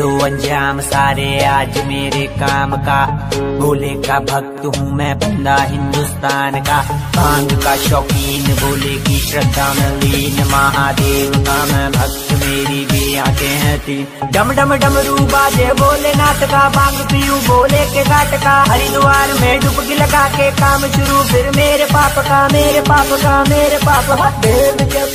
लो अंजाम सारे आज मेरे काम का। भोले का भक्त हूँ मैं बंदा हिंदुस्तान का। भाँग का शौकीन, भोले की श्रद्धा में लीन। महादेव का मैं भक्त, मेरी भी आते हैं तीन। डम डम डमरू बाजे, बोले नाथ का भाँग पीऊ भोले के घाट का। हरिद्वार में डुबकी लगा के काम शुरू, फिर मेरे पाप का, मेरे पाप का, मेरे पाप। देव जब